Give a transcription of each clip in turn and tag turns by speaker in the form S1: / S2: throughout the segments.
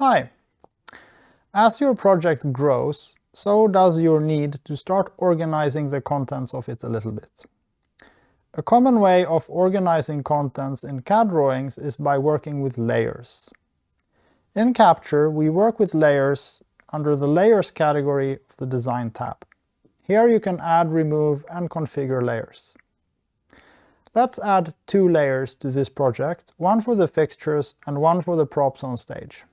S1: Hi! As your project grows, so does your need to start organizing the contents of it a little bit. A common way of organizing contents in CAD drawings is by working with layers. In Capture, we work with layers under the Layers category of the Design tab. Here you can add, remove and configure layers. Let's add two layers to this project, one for the fixtures and one for the props on stage.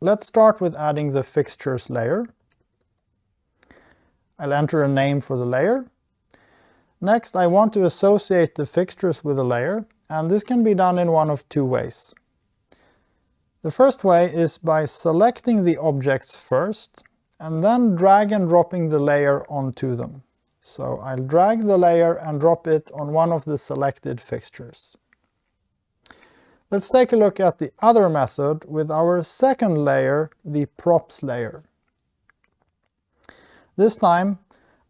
S1: Let's start with adding the fixtures layer. I'll enter a name for the layer. Next, I want to associate the fixtures with a layer, and this can be done in one of two ways. The first way is by selecting the objects first, and then drag and dropping the layer onto them. So I'll drag the layer and drop it on one of the selected fixtures. Let's take a look at the other method with our second layer, the props layer. This time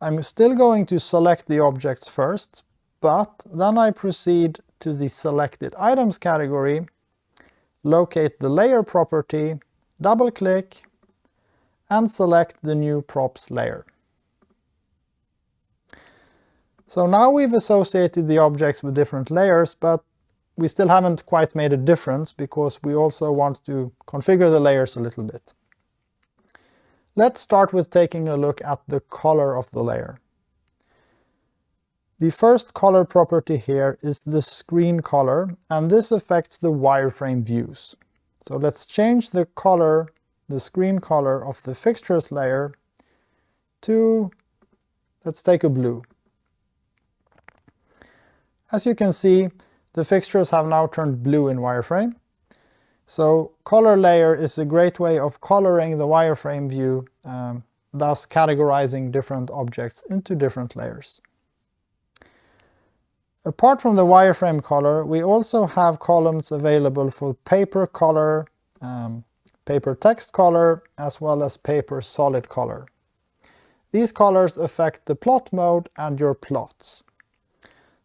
S1: I'm still going to select the objects first, but then I proceed to the selected items category, locate the layer property, double click and select the new props layer. So now we've associated the objects with different layers, but we still haven't quite made a difference because we also want to configure the layers a little bit. Let's start with taking a look at the color of the layer. The first color property here is the screen color, and this affects the wireframe views. So let's change the color, the screen color of the fixtures layer to, let's take a blue. As you can see, the fixtures have now turned blue in wireframe. So color layer is a great way of coloring the wireframe view, um, thus categorizing different objects into different layers. Apart from the wireframe color, we also have columns available for paper color, um, paper text color, as well as paper solid color. These colors affect the plot mode and your plots.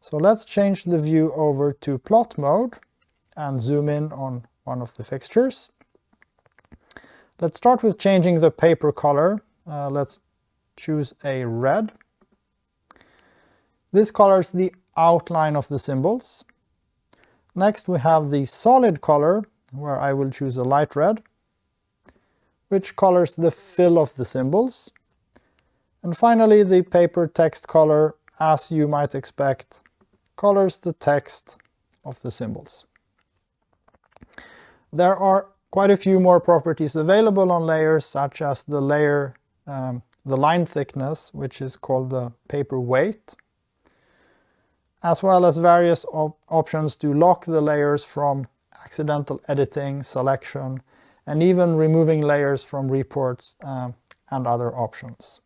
S1: So let's change the view over to plot mode and zoom in on one of the fixtures. Let's start with changing the paper color. Uh, let's choose a red. This colors the outline of the symbols. Next we have the solid color, where I will choose a light red, which colors the fill of the symbols. And finally the paper text color, as you might expect, colors the text of the symbols. There are quite a few more properties available on layers, such as the layer, um, the line thickness, which is called the paper weight, as well as various op options to lock the layers from accidental editing, selection, and even removing layers from reports um, and other options.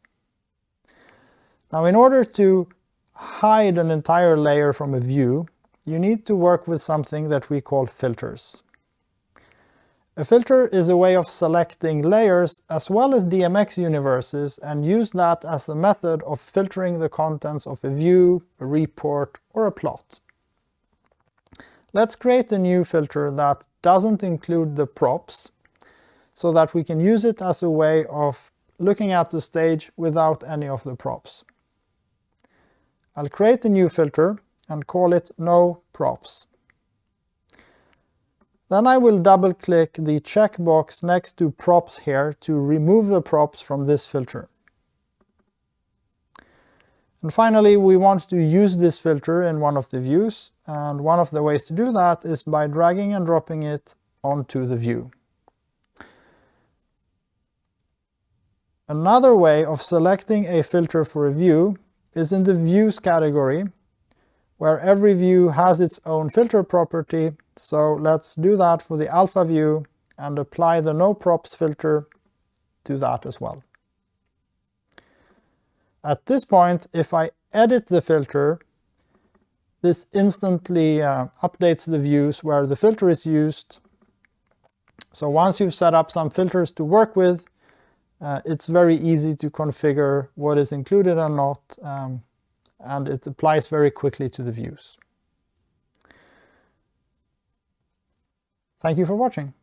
S1: Now in order to hide an entire layer from a view, you need to work with something that we call filters. A filter is a way of selecting layers as well as DMX universes and use that as a method of filtering the contents of a view, a report or a plot. Let's create a new filter that doesn't include the props so that we can use it as a way of looking at the stage without any of the props. I'll create a new filter and call it No Props. Then I will double click the checkbox next to props here to remove the props from this filter. And finally, we want to use this filter in one of the views, and one of the ways to do that is by dragging and dropping it onto the view. Another way of selecting a filter for a view is in the views category, where every view has its own filter property. So let's do that for the alpha view and apply the no props filter to that as well. At this point, if I edit the filter, this instantly uh, updates the views where the filter is used. So once you've set up some filters to work with, uh, it's very easy to configure what is included and not, um, and it applies very quickly to the views. Thank you for watching.